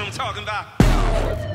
what I'm talking about.